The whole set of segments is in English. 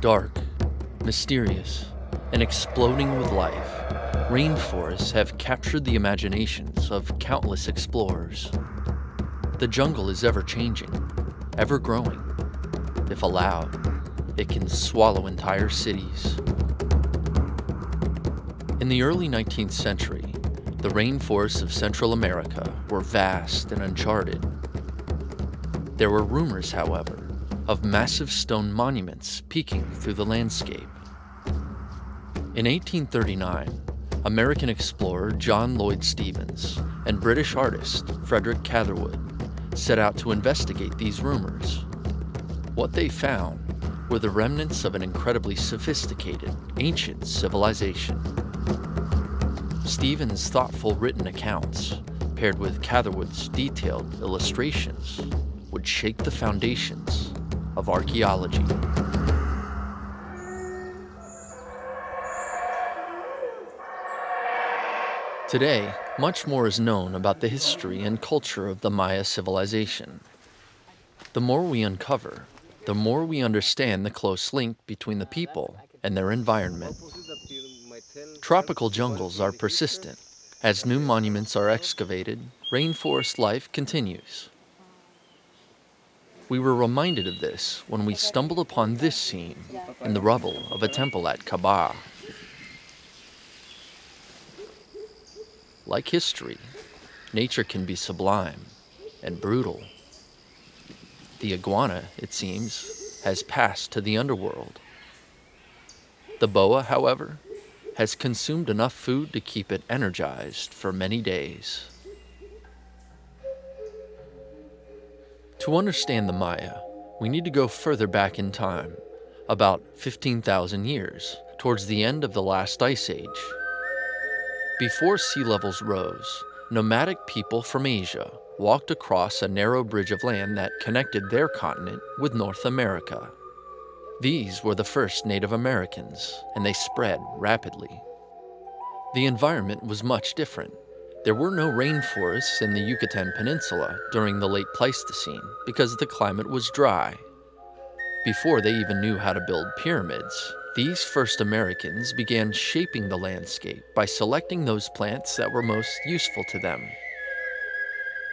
Dark, mysterious, and exploding with life, rainforests have captured the imaginations of countless explorers. The jungle is ever changing, ever growing. If allowed, it can swallow entire cities. In the early 19th century, the rainforests of Central America were vast and uncharted. There were rumors, however, of massive stone monuments peeking through the landscape. In 1839, American explorer John Lloyd Stephens and British artist Frederick Catherwood set out to investigate these rumors. What they found were the remnants of an incredibly sophisticated, ancient civilization. Stephens' thoughtful written accounts, paired with Catherwood's detailed illustrations, would shake the foundations of archaeology. Today, much more is known about the history and culture of the Maya civilization. The more we uncover, the more we understand the close link between the people and their environment. Tropical jungles are persistent. As new monuments are excavated, rainforest life continues. We were reminded of this when we stumbled upon this scene in the rubble of a temple at Kabah. Like history, nature can be sublime and brutal. The iguana, it seems, has passed to the underworld. The boa, however, has consumed enough food to keep it energized for many days. To understand the Maya, we need to go further back in time, about 15,000 years, towards the end of the last ice age. Before sea levels rose, nomadic people from Asia walked across a narrow bridge of land that connected their continent with North America. These were the first Native Americans, and they spread rapidly. The environment was much different. There were no rainforests in the Yucatan Peninsula during the late Pleistocene because the climate was dry. Before they even knew how to build pyramids, these first Americans began shaping the landscape by selecting those plants that were most useful to them.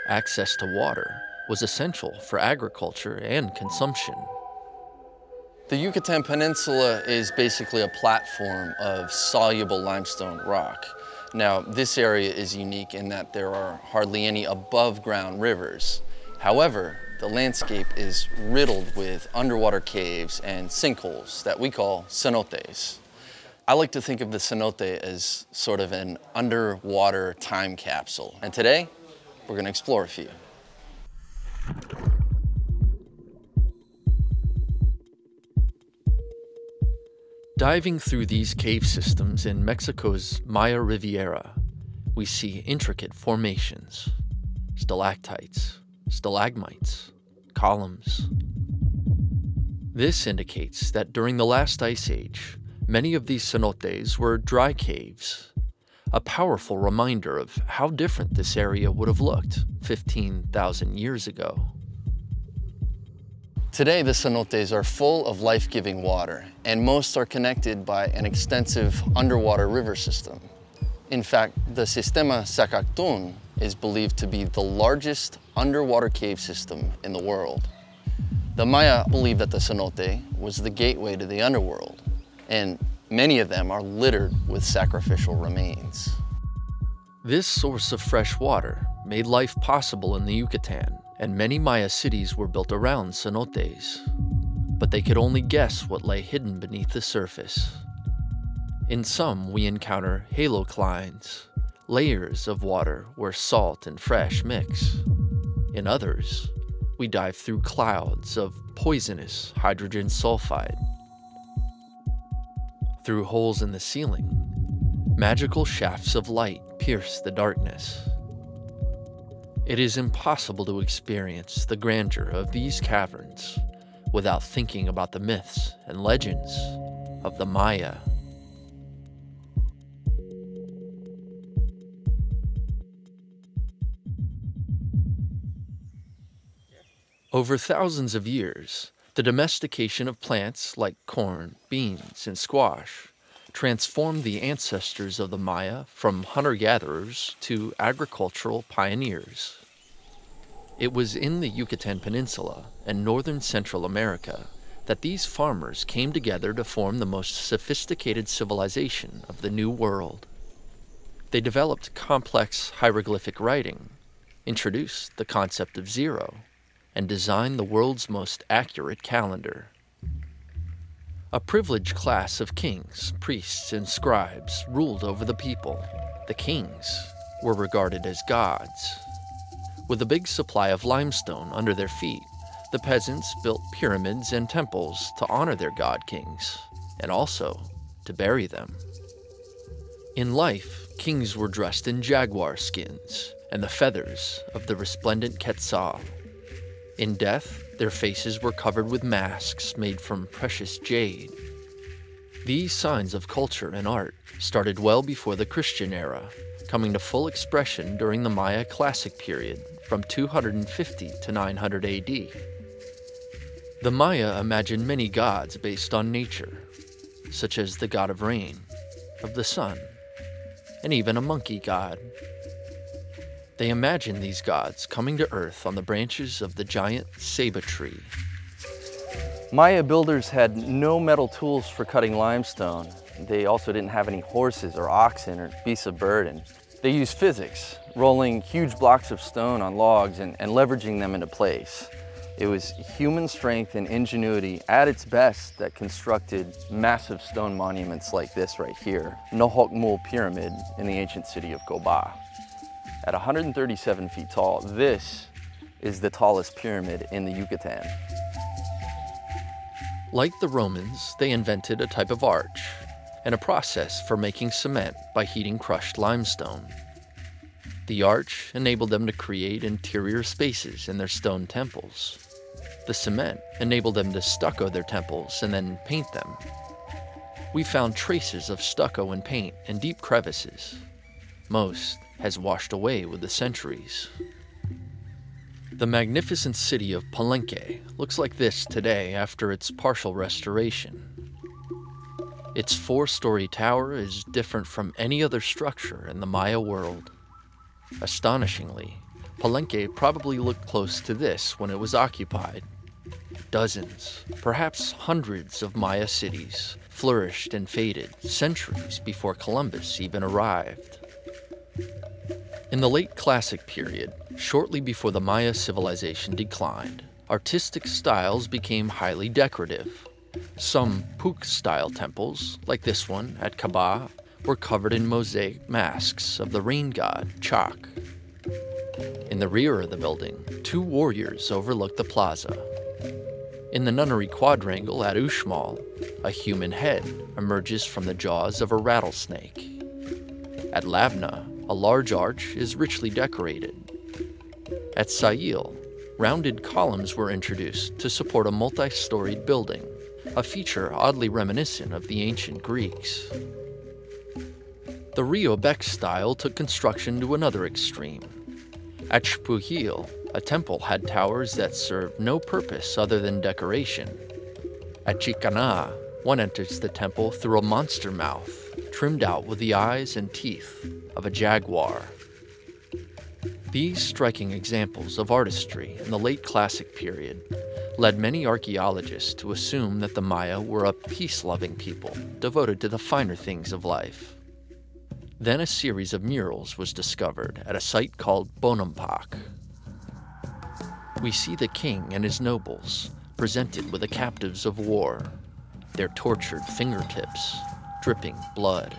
Access to water was essential for agriculture and consumption. The Yucatan Peninsula is basically a platform of soluble limestone rock. Now, this area is unique in that there are hardly any above ground rivers. However, the landscape is riddled with underwater caves and sinkholes that we call cenotes. I like to think of the cenote as sort of an underwater time capsule. And today, we're gonna explore a few. Diving through these cave systems in Mexico's Maya Riviera, we see intricate formations, stalactites, stalagmites, columns. This indicates that during the last ice age, many of these cenotes were dry caves, a powerful reminder of how different this area would have looked 15,000 years ago. Today, the cenotes are full of life-giving water, and most are connected by an extensive underwater river system. In fact, the Sistema Sac Actun is believed to be the largest underwater cave system in the world. The Maya believed that the cenote was the gateway to the underworld, and many of them are littered with sacrificial remains. This source of fresh water made life possible in the Yucatan and many Maya cities were built around cenotes, but they could only guess what lay hidden beneath the surface. In some, we encounter haloclines, layers of water where salt and fresh mix. In others, we dive through clouds of poisonous hydrogen sulfide. Through holes in the ceiling, magical shafts of light pierce the darkness. It is impossible to experience the grandeur of these caverns without thinking about the myths and legends of the Maya. Over thousands of years, The domestication of plants like corn, beans, and squash transformed the ancestors of the Maya from hunter gatherers to agricultural pioneers. It was in the Yucatan Peninsula and northern Central America that these farmers came together to form the most sophisticated civilization of the New World. They developed complex hieroglyphic writing, introduced the concept of zero, and designed the world's most accurate calendar. A privileged class of kings, priests, and scribes ruled over the people. The kings were regarded as gods with a big supply of limestone under their feet, the peasants built pyramids and temples to honor their god kings, and also to bury them. In life, kings were dressed in jaguar skins and the feathers of the resplendent quetzal. In death, their faces were covered with masks made from precious jade. These signs of culture and art started well before the Christian era, coming to full expression during the Maya Classic period from 250 to 900 AD. The Maya imagined many gods based on nature, such as the god of rain, of the sun, and even a monkey god. They imagined these gods coming to earth on the branches of the giant ceiba tree. Maya builders had no metal tools for cutting limestone. They also didn't have any horses or oxen or beasts of burden. They used physics, rolling huge blocks of stone on logs and, and leveraging them into place. It was human strength and ingenuity at its best that constructed massive stone monuments like this right here, Nohoch Mul Pyramid in the ancient city of Coba. At 137 feet tall, this is the tallest pyramid in the Yucatan. Like the Romans, they invented a type of arch and a process for making cement by heating crushed limestone. The arch enabled them to create interior spaces in their stone temples. The cement enabled them to stucco their temples and then paint them. We found traces of stucco and paint in deep crevices. Most has washed away with the centuries. The magnificent city of Palenque looks like this today after its partial restoration. Its four story tower is different from any other structure in the Maya world. Astonishingly, Palenque probably looked close to this when it was occupied. Dozens, perhaps hundreds of Maya cities flourished and faded centuries before Columbus even arrived. In the late Classic period, shortly before the Maya civilization declined, artistic styles became highly decorative. Some Puuc style temples, like this one at Kaba, were covered in mosaic masks of the rain god, Chak. In the rear of the building, two warriors overlook the plaza. In the nunnery quadrangle at Uxmal, a human head emerges from the jaws of a rattlesnake. At Labna, a large arch is richly decorated. At Sayil, rounded columns were introduced to support a multi storied building a feature oddly reminiscent of the ancient Greeks. The Rio Bec style took construction to another extreme. At Xpujil, a temple had towers that served no purpose other than decoration. At Chicanná, one enters the temple through a monster mouth, trimmed out with the eyes and teeth of a jaguar. These striking examples of artistry in the late Classic period led many archaeologists to assume that the Maya were a peace loving people devoted to the finer things of life. Then a series of murals was discovered at a site called Bonampak. We see the king and his nobles presented with the captives of war, their tortured fingertips dripping blood.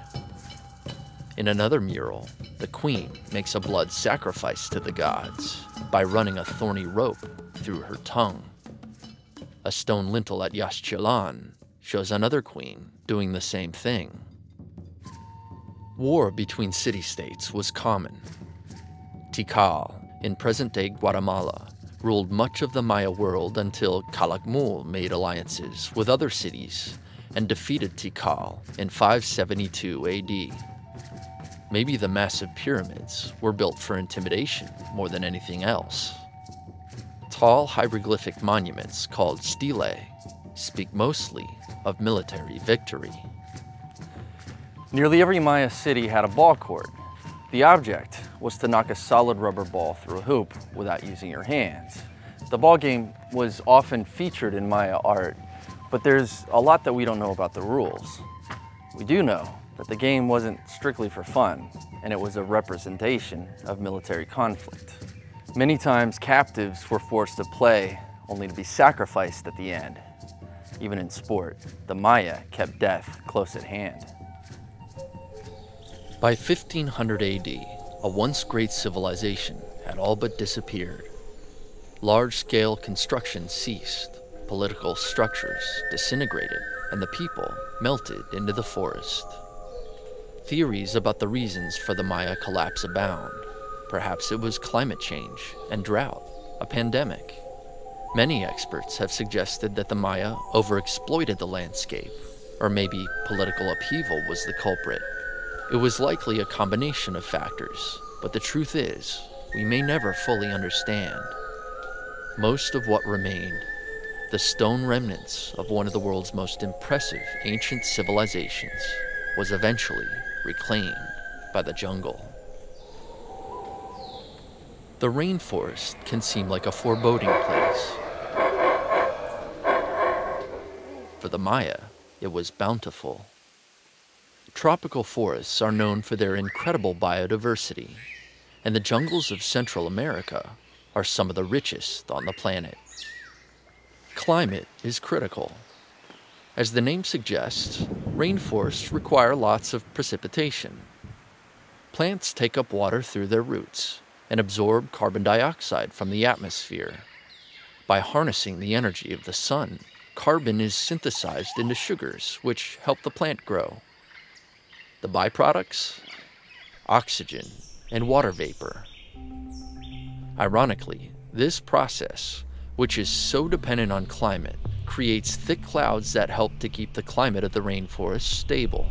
In another mural, the queen makes a blood sacrifice to the gods by running a thorny rope through her tongue. A stone lintel at Yaxchilan shows another queen doing the same thing. War between city states was common. Tikal, in present day Guatemala, ruled much of the Maya world until Calakmul made alliances with other cities and defeated Tikal in 572 AD. Maybe the massive pyramids were built for intimidation more than anything else. Tall hieroglyphic monuments called stelae speak mostly of military victory. Nearly every Maya city had a ball court. The object was to knock a solid rubber ball through a hoop without using your hands. The ball game was often featured in Maya art, but there's a lot that we don't know about the rules. We do know that the game wasn't strictly for fun, and it was a representation of military conflict. Many times captives were forced to play only to be sacrificed at the end. Even in sport, the Maya kept death close at hand. By 1500 AD, a once great civilization had all but disappeared. Large scale construction ceased, political structures disintegrated, and the people melted into the forest. Theories about the reasons for the Maya collapse abound. Perhaps it was climate change and drought, a pandemic. Many experts have suggested that the Maya overexploited the landscape, or maybe political upheaval was the culprit. It was likely a combination of factors, but the truth is, we may never fully understand. Most of what remained, the stone remnants of one of the world's most impressive ancient civilizations, was eventually reclaimed by the jungle. The rainforest can seem like a foreboding place. For the Maya, it was bountiful. Tropical forests are known for their incredible biodiversity, and the jungles of Central America are some of the richest on the planet. Climate is critical. As the name suggests, rainforests require lots of precipitation. Plants take up water through their roots and absorb carbon dioxide from the atmosphere. By harnessing the energy of the sun, carbon is synthesized into sugars, which help the plant grow. The byproducts? Oxygen and water vapor. Ironically, this process, which is so dependent on climate, creates thick clouds that help to keep the climate of the rainforest stable.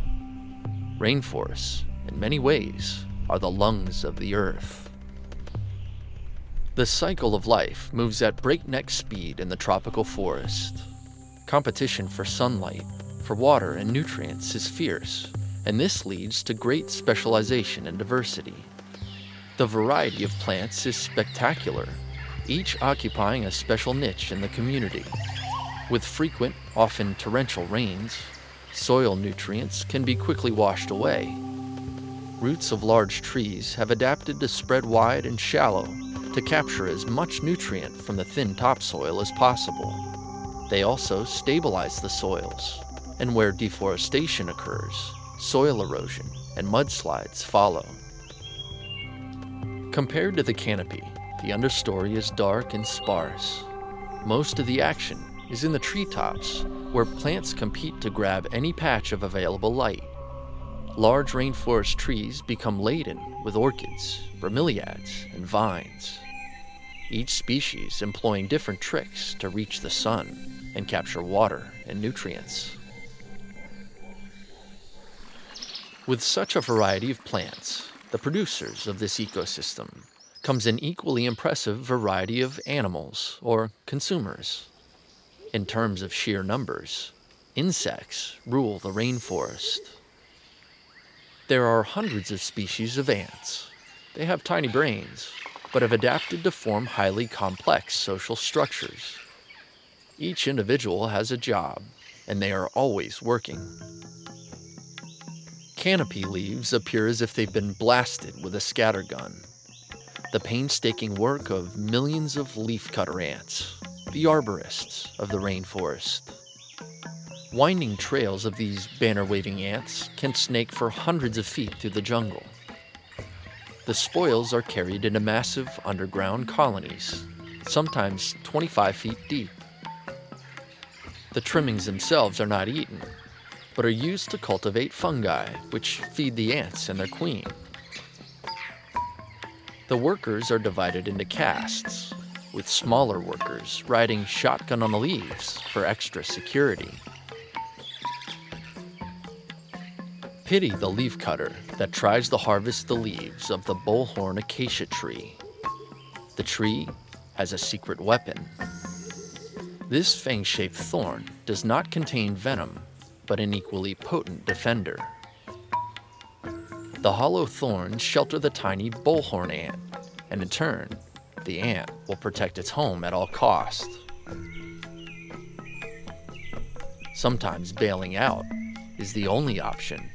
Rainforests, in many ways, are the lungs of the earth. The cycle of life moves at breakneck speed in the tropical forest. Competition for sunlight, for water and nutrients is fierce, and this leads to great specialization and diversity. The variety of plants is spectacular, each occupying a special niche in the community. With frequent, often torrential rains, soil nutrients can be quickly washed away. Roots of large trees have adapted to spread wide and shallow to capture as much nutrient from the thin topsoil as possible. They also stabilize the soils, and where deforestation occurs, soil erosion and mudslides follow. Compared to the canopy, the understory is dark and sparse. Most of the action is in the treetops, where plants compete to grab any patch of available light. Large rainforest trees become laden with orchids, bromeliads, and vines. Each species employing different tricks to reach the sun and capture water and nutrients. With such a variety of plants, the producers of this ecosystem, comes an equally impressive variety of animals or consumers. In terms of sheer numbers, insects rule the rainforest. There are hundreds of species of ants. They have tiny brains, but have adapted to form highly complex social structures. Each individual has a job, and they are always working. Canopy leaves appear as if they've been blasted with a scattergun. The painstaking work of millions of leafcutter ants, the arborists of the rainforest. Winding trails of these banner waving ants can snake for hundreds of feet through the jungle. The spoils are carried into massive underground colonies, sometimes 25 feet deep. The trimmings themselves are not eaten, but are used to cultivate fungi, which feed the ants and their queen. The workers are divided into castes, with smaller workers riding shotgun on the leaves for extra security. Pity the leafcutter that tries to harvest the leaves of the bullhorn acacia tree. The tree has a secret weapon. This fang shaped thorn does not contain venom, but an equally potent defender. The hollow thorns shelter the tiny bullhorn ant, and in turn, the ant will protect its home at all costs. Sometimes bailing out is the only option.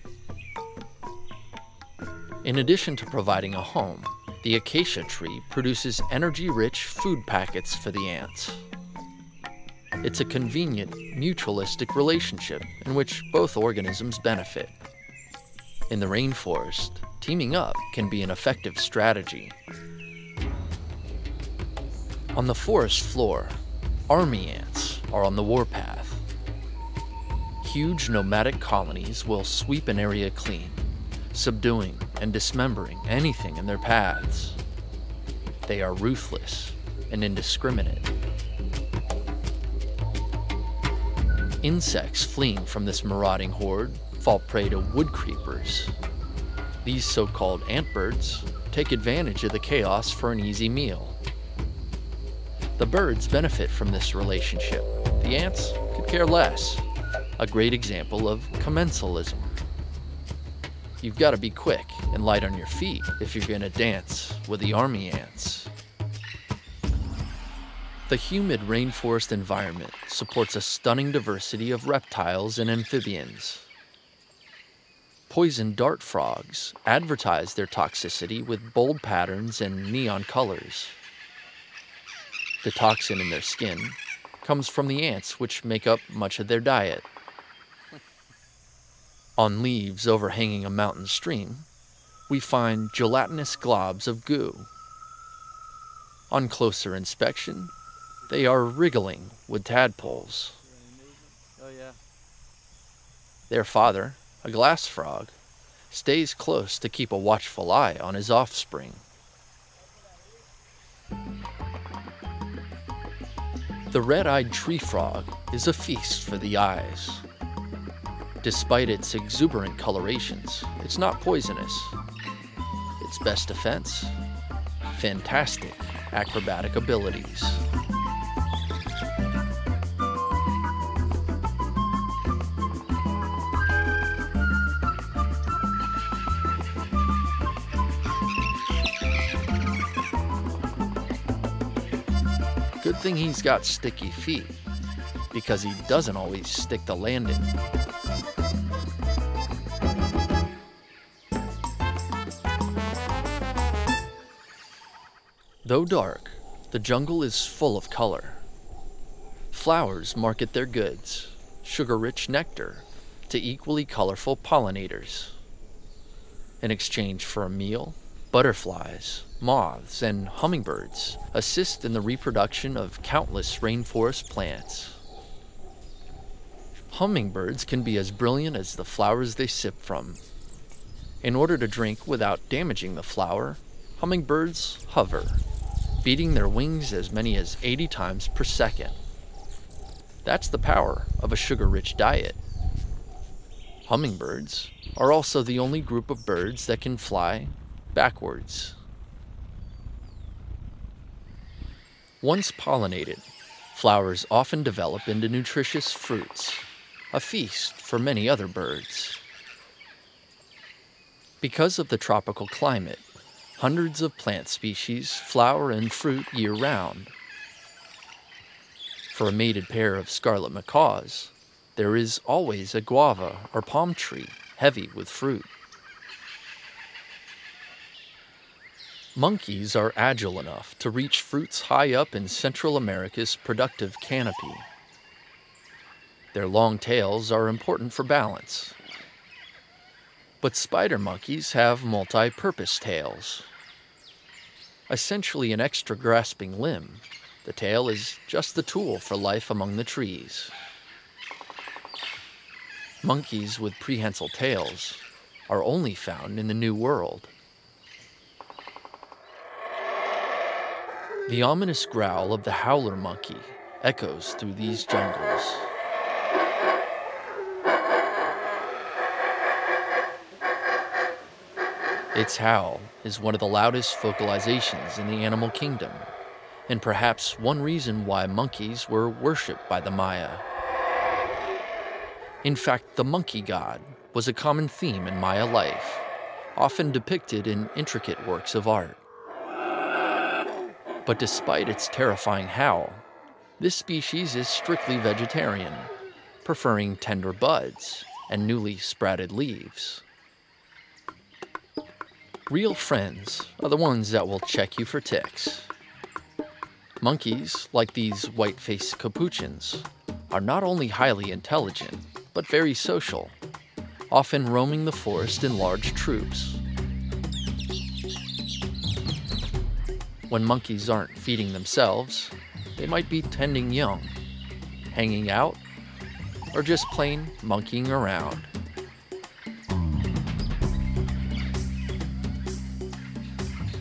In addition to providing a home, the acacia tree produces energy rich food packets for the ants. It's a convenient, mutualistic relationship in which both organisms benefit. In the rainforest, teaming up can be an effective strategy. On the forest floor, army ants are on the warpath. Huge nomadic colonies will sweep an area clean, subduing and dismembering anything in their paths. They are ruthless and indiscriminate. Insects fleeing from this marauding horde fall prey to wood creepers. These so called antbirds take advantage of the chaos for an easy meal. The birds benefit from this relationship. The ants could care less. A great example of commensalism. You've got to be quick and light on your feet if you're going to dance with the army ants. The humid rainforest environment supports a stunning diversity of reptiles and amphibians. Poison dart frogs advertise their toxicity with bold patterns and neon colors. The toxin in their skin comes from the ants, which make up much of their diet. On leaves overhanging a mountain stream, we find gelatinous globs of goo. On closer inspection, they are wriggling with tadpoles. Oh. Their father, a glass frog, stays close to keep a watchful eye on his offspring. The red eyed tree frog is a feast for the eyes. Despite its exuberant colorations, it's not poisonous. Its best defense? Fantastic acrobatic abilities. Thing he's got sticky feet, because he doesn't always stick the landing. Though dark, the jungle is full of color. Flowers market their goods, sugar rich nectar, to equally colorful pollinators. In exchange for a meal, butterflies, moths, and hummingbirds assist in the reproduction of countless rainforest plants. Hummingbirds can be as brilliant as the flowers they sip from. In order to drink without damaging the flower, hummingbirds hover, beating their wings as many as 80 times per second. That's the power of a sugar rich diet. Hummingbirds are also the only group of birds that can fly backwards. Once pollinated, flowers often develop into nutritious fruits, a feast for many other birds. Because of the tropical climate, hundreds of plant species flower and fruit year round. For a mated pair of scarlet macaws, there is always a guava or palm tree heavy with fruit. Monkeys are agile enough to reach fruits high up in Central America's productive canopy. Their long tails are important for balance. But spider monkeys have multi purpose tails. Essentially, an extra grasping limb, the tail is just the tool for life among the trees. Monkeys with prehensile tails are only found in the New World. The ominous growl of the howler monkey echoes through these jungles. Its howl is one of the loudest vocalizations in the animal kingdom, and perhaps one reason why monkeys were worshipped by the Maya. In fact, the monkey god was a common theme in Maya life, often depicted in intricate works of art. But despite its terrifying howl, this species is strictly vegetarian, preferring tender buds and newly sprouted leaves. Real friends are the ones that will check you for ticks. Monkeys, like these white faced capuchins, are not only highly intelligent, but very social, often roaming the forest in large troops. When monkeys aren't feeding themselves, they might be tending young, hanging out, or just plain monkeying around.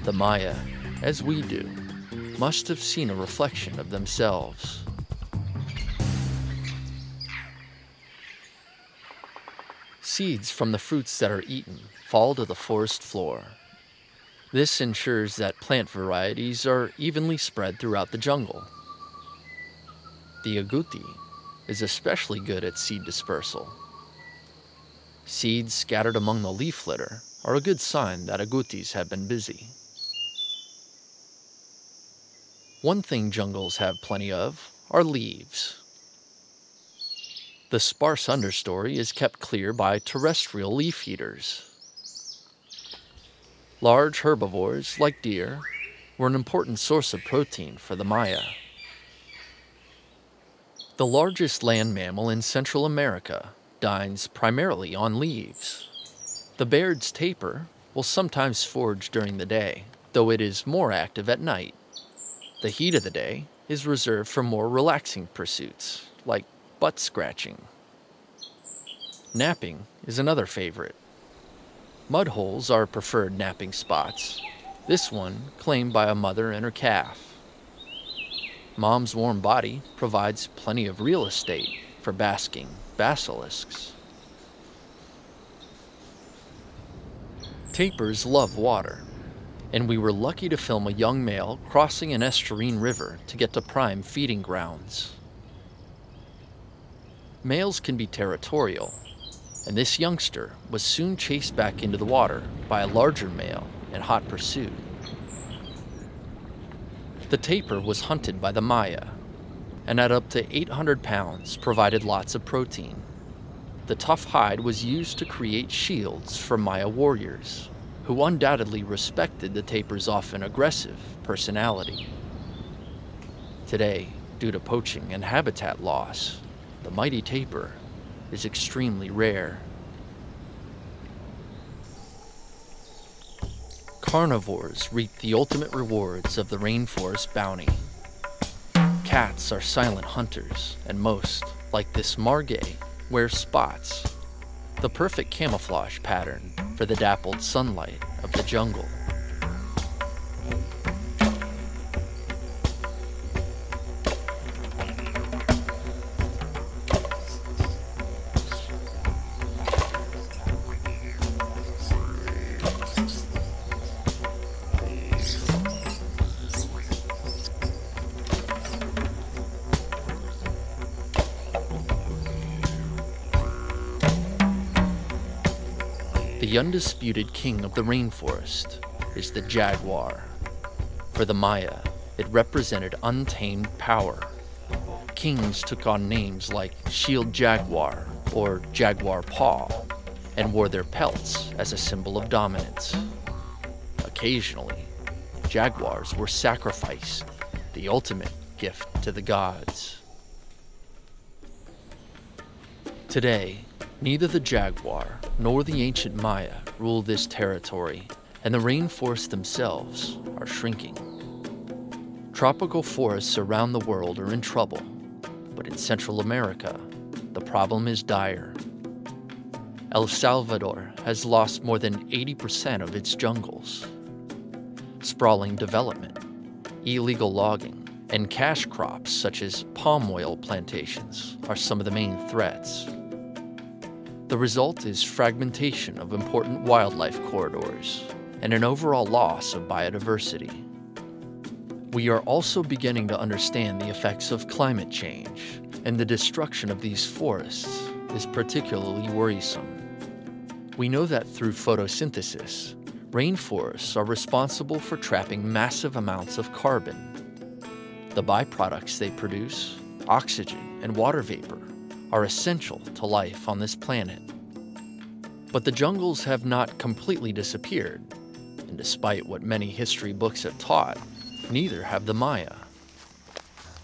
The Maya, as we do, must have seen a reflection of themselves. Seeds from the fruits that are eaten fall to the forest floor. This ensures that plant varieties are evenly spread throughout the jungle. The agouti is especially good at seed dispersal. Seeds scattered among the leaf litter are a good sign that agoutis have been busy. One thing jungles have plenty of are leaves. The sparse understory is kept clear by terrestrial leaf eaters. Large herbivores, like deer, were an important source of protein for the Maya. The largest land mammal in Central America dines primarily on leaves. The Baird's tapir will sometimes forage during the day, though it is more active at night. The heat of the day is reserved for more relaxing pursuits, like butt scratching. Napping is another favorite. Mud holes are preferred napping spots, this one claimed by a mother and her calf. Mom's warm body provides plenty of real estate for basking basilisks. Tapirs love water, and we were lucky to film a young male crossing an estuarine river to get to prime feeding grounds. Males can be territorial, and this youngster was soon chased back into the water by a larger male in hot pursuit. The tapir was hunted by the Maya, and at up to 800 pounds provided lots of protein. The tough hide was used to create shields for Maya warriors, who undoubtedly respected the tapir's often aggressive personality. Today, due to poaching and habitat loss, the mighty tapir is extremely rare. Carnivores reap the ultimate rewards of the rainforest bounty. Cats are silent hunters, and most, like this margay, wear spots, the perfect camouflage pattern for the dappled sunlight of the jungle. The undisputed king of the rainforest is the jaguar. For the Maya, it represented untamed power. Kings took on names like Shield Jaguar or Jaguar Paw and wore their pelts as a symbol of dominance. Occasionally, jaguars were sacrificed, the ultimate gift to the gods. Today, neither the jaguar nor the ancient Maya rule this territory, and the rainforests themselves are shrinking. Tropical forests around the world are in trouble, but in Central America, the problem is dire. El Salvador has lost more than 80% of its jungles. Sprawling development, illegal logging, and cash crops such as palm oil plantations are some of the main threats. The result is fragmentation of important wildlife corridors and an overall loss of biodiversity. We are also beginning to understand the effects of climate change, and the destruction of these forests is particularly worrisome. We know that through photosynthesis, rainforests are responsible for trapping massive amounts of carbon. The byproducts they produce, oxygen and water vapor, are essential to life on this planet. But the jungles have not completely disappeared, and despite what many history books have taught, neither have the Maya.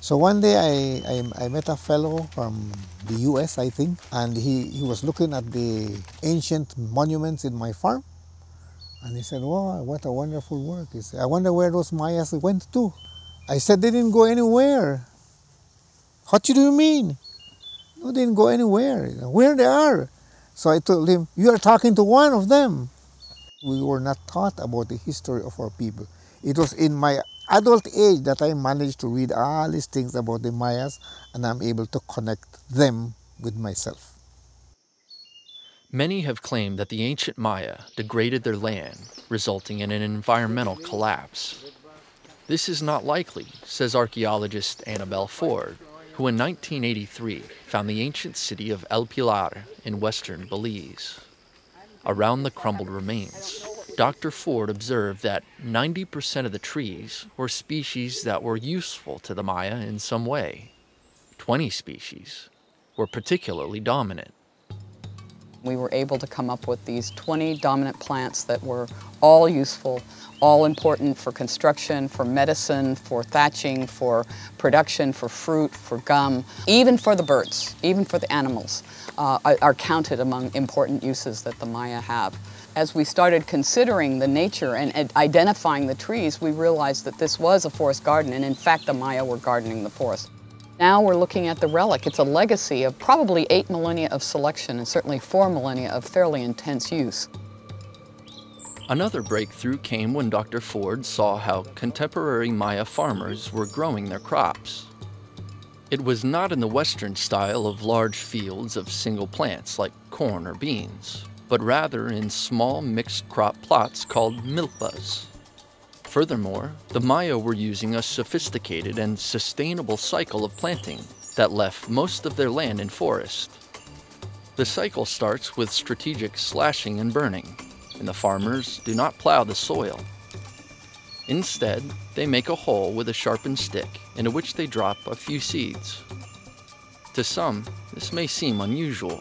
So one day I, I, I, met a fellow from the US, I think, and he, he was looking at the ancient monuments in my farm. And he said, Wow, what a wonderful work. He said, I wonder where those Mayas went to. I said, They didn't go anywhere. What do you mean? They didn't go anywhere. Where they are? So I told him, You are talking to one of them. We were not taught about the history of our people. It was in my adult age that I managed to read all these things about the Mayas and I'm able to connect them with myself. Many have claimed that the ancient Maya degraded their land, resulting in an environmental collapse. This is not likely, says archaeologist Annabelle Ford, who in 1983 found the ancient city of El Pilar in western Belize. Around the crumbled remains, Dr. Ford observed that 90% of the trees were species that were useful to the Maya in some way. 20 species were particularly dominant. We were able to come up with these 20 dominant plants that were all useful, all important for construction, for medicine, for thatching, for production, for fruit, for gum, even for the birds, even for the animals, uh, are counted among important uses that the Maya have. As we started considering the nature and identifying the trees, we realized that this was a forest garden, and in fact the Maya were gardening the forest. Now we're looking at the relic. It's a legacy of probably eight millennia of selection and certainly four millennia of fairly intense use. Another breakthrough came when Dr. Ford saw how contemporary Maya farmers were growing their crops. It was not in the Western style of large fields of single plants like corn or beans, but rather in small mixed crop plots called milpas. Furthermore, the Maya were using a sophisticated and sustainable cycle of planting that left most of their land in forest. The cycle starts with strategic slashing and burning, and the farmers do not plow the soil. Instead, they make a hole with a sharpened stick into which they drop a few seeds. To some, this may seem unusual.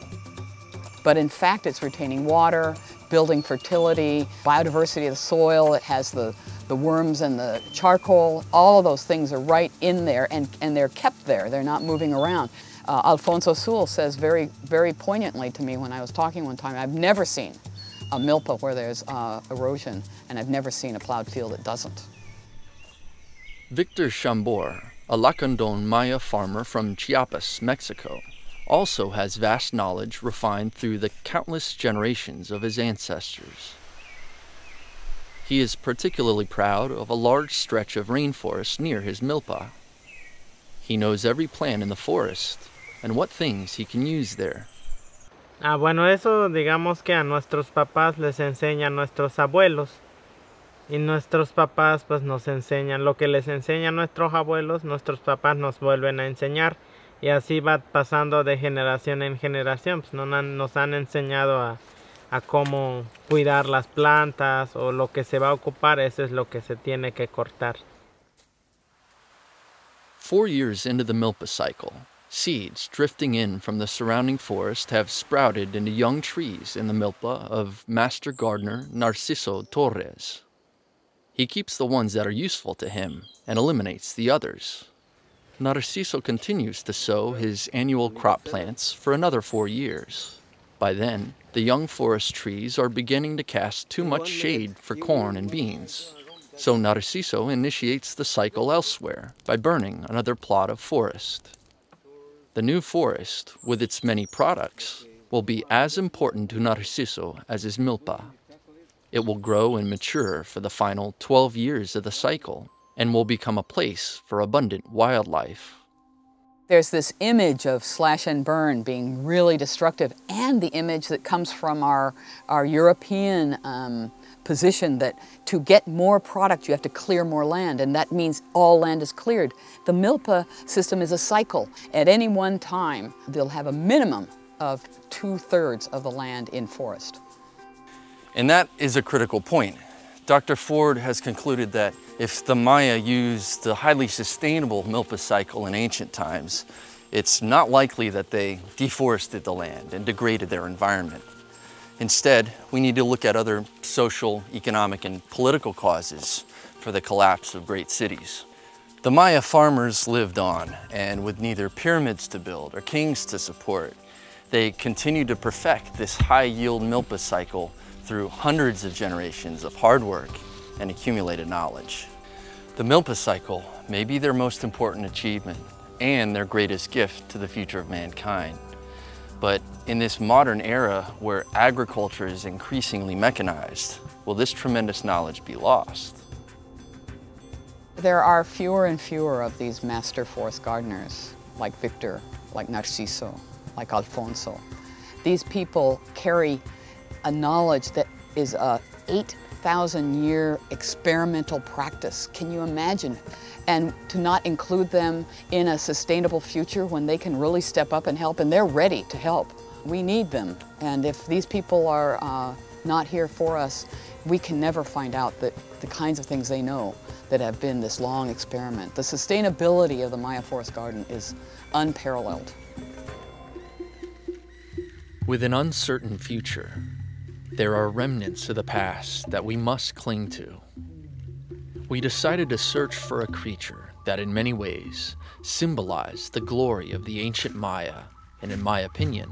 But in fact, it's retaining water, building fertility, biodiversity of the soil. It has the, the worms and the charcoal. All of those things are right in there and, and they're kept there. They're not moving around. Uh, Alfonso Sul says very, very poignantly to me when I was talking one time, I've never seen a milpa where there's uh, erosion, and I've never seen a plowed field that doesn't. Victor Chambor, a Lacandon Maya farmer from Chiapas, Mexico, also has vast knowledge refined through the countless generations of his ancestors. He is particularly proud of a large stretch of rainforest near his milpa. He knows every plant in the forest and what things he can use there. Ah, bueno, eso digamos que a nuestros papás les enseñan nuestros abuelos. Y nuestros papás pues nos enseñan lo que les enseñan nuestros abuelos, nuestros papás nos vuelven a enseñar. Y así va pasando de generación en generación. Pues no, nos han enseñado a, a cómo cuidar las plantas o lo que se va a ocupar, eso es lo que se tiene que cortar. Four years into the milpa cycle, Seeds drifting in from the surrounding forest have sprouted into young trees in the milpa of master gardener Narciso Torres. He keeps the ones that are useful to him and eliminates the others. Narciso continues to sow his annual crop plants for another four years. By then, the young forest trees are beginning to cast too much shade for corn and beans. So Narciso initiates the cycle elsewhere by burning another plot of forest. The new forest, with its many products, will be as important to Narciso as his milpa. It will grow and mature for the final 12 years of the cycle and will become a place for abundant wildlife. There's this image of slash and burn being really destructive and the image that comes from our, our European um, position that to get more product you have to clear more land and that means all land is cleared. The Milpa system is a cycle. At any one time they'll have a minimum of two-thirds of the land in forest. And that is a critical point. Dr. Ford has concluded that if the Maya used the highly sustainable Milpa cycle in ancient times, it's not likely that they deforested the land and degraded their environment. Instead, we need to look at other social, economic, and political causes for the collapse of great cities. The Maya farmers lived on, and with neither pyramids to build or kings to support, they continued to perfect this high-yield milpa cycle through hundreds of generations of hard work and accumulated knowledge. The milpa cycle may be their most important achievement and their greatest gift to the future of mankind. But in this modern era where agriculture is increasingly mechanized, will this tremendous knowledge be lost? There are fewer and fewer of these master forest gardeners, like Victor, like Narciso, like Alfonso. These people carry a knowledge that is a 8,000 year experimental practice. Can you imagine? And to not include them in a sustainable future when they can really step up and help, and they're ready to help. We need them. And if these people are uh, not here for us, we can never find out that the kinds of things they know that have been this long experiment. The sustainability of the Maya Forest Garden is unparalleled. With an uncertain future, there are remnants of the past that we must cling to. We decided to search for a creature that, in many ways, symbolized the glory of the ancient Maya, and in my opinion,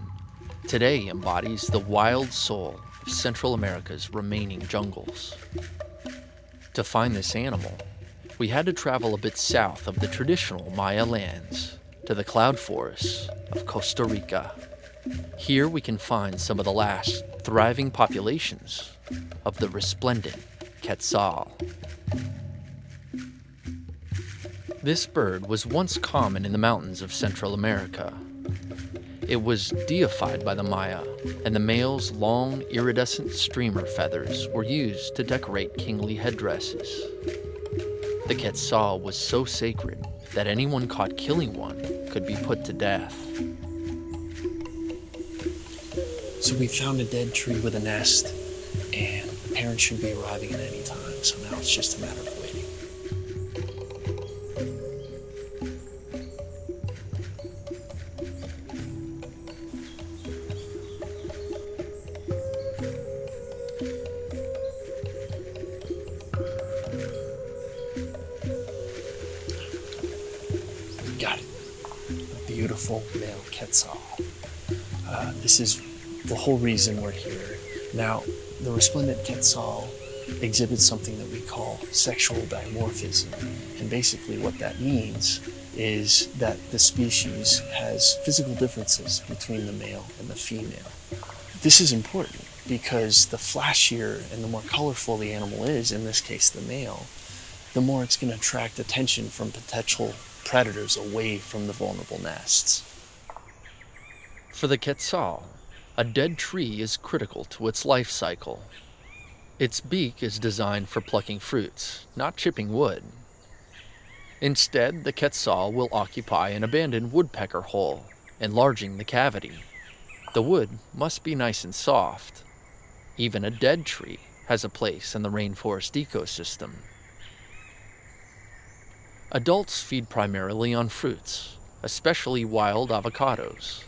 today embodies the wild soul of Central America's remaining jungles. To find this animal, we had to travel a bit south of the traditional Maya lands to the cloud forests of Costa Rica. Here we can find some of the last thriving populations of the resplendent quetzal. This bird was once common in the mountains of Central America. It was deified by the Maya, and the male's long, iridescent streamer feathers were used to decorate kingly headdresses. The quetzal was so sacred that anyone caught killing one could be put to death. So we found a dead tree with a nest, and the parents should be arriving at any time. So now it's just a matter of the whole reason we're here. Now, the resplendent quetzal exhibits something that we call sexual dimorphism. And basically, what that means is that the species has physical differences between the male and the female. This is important because the flashier and the more colorful the animal is, in this case the male, the more it's going to attract attention from potential predators away from the vulnerable nests. For the quetzal, a dead tree is critical to its life cycle. Its beak is designed for plucking fruits, not chipping wood. Instead, the quetzal will occupy an abandoned woodpecker hole, enlarging the cavity. The wood must be nice and soft. Even a dead tree has a place in the rainforest ecosystem. Adults feed primarily on fruits, especially wild avocados.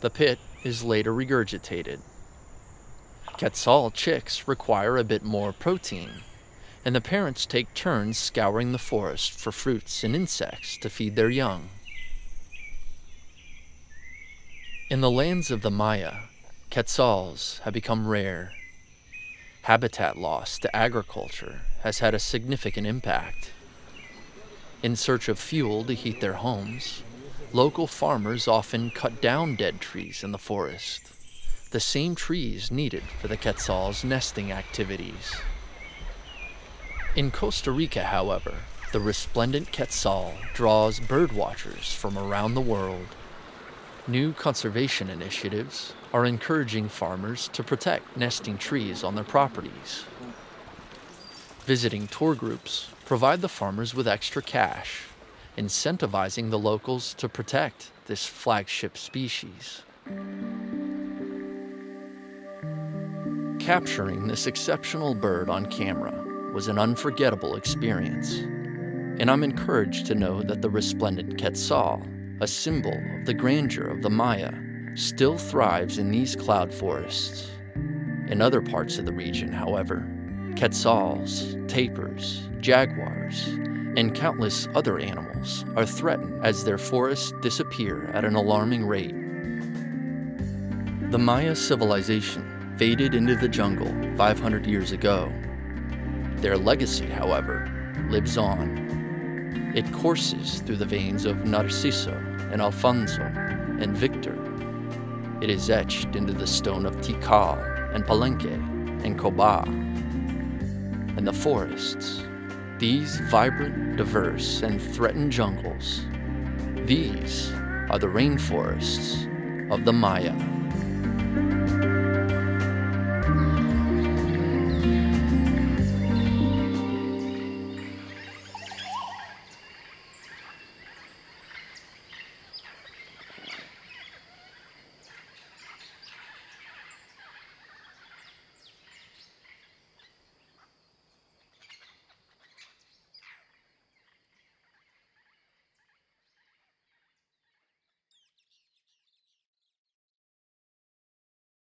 The pit is later regurgitated. Quetzal chicks require a bit more protein, and the parents take turns scouring the forest for fruits and insects to feed their young. In the lands of the Maya, quetzals have become rare. Habitat loss to agriculture has had a significant impact. In search of fuel to heat their homes, local farmers often cut down dead trees in the forest, the same trees needed for the quetzal's nesting activities. In Costa Rica, however, the resplendent quetzal draws birdwatchers from around the world. New conservation initiatives are encouraging farmers to protect nesting trees on their properties. Visiting tour groups provide the farmers with extra cash, incentivizing the locals to protect this flagship species. Capturing this exceptional bird on camera was an unforgettable experience, and I'm encouraged to know that the resplendent quetzal, a symbol of the grandeur of the Maya, still thrives in these cloud forests. In other parts of the region, however, quetzals, tapirs, jaguars, and countless other animals are threatened as their forests disappear at an alarming rate. The Maya civilization faded into the jungle 500 years ago. Their legacy, however, lives on. It courses through the veins of Narciso and Alfonso and Victor. It is etched into the stone of Tikal and Palenque and Coba. And the forests, these vibrant, diverse, and threatened jungles, these are the rainforests of the Maya.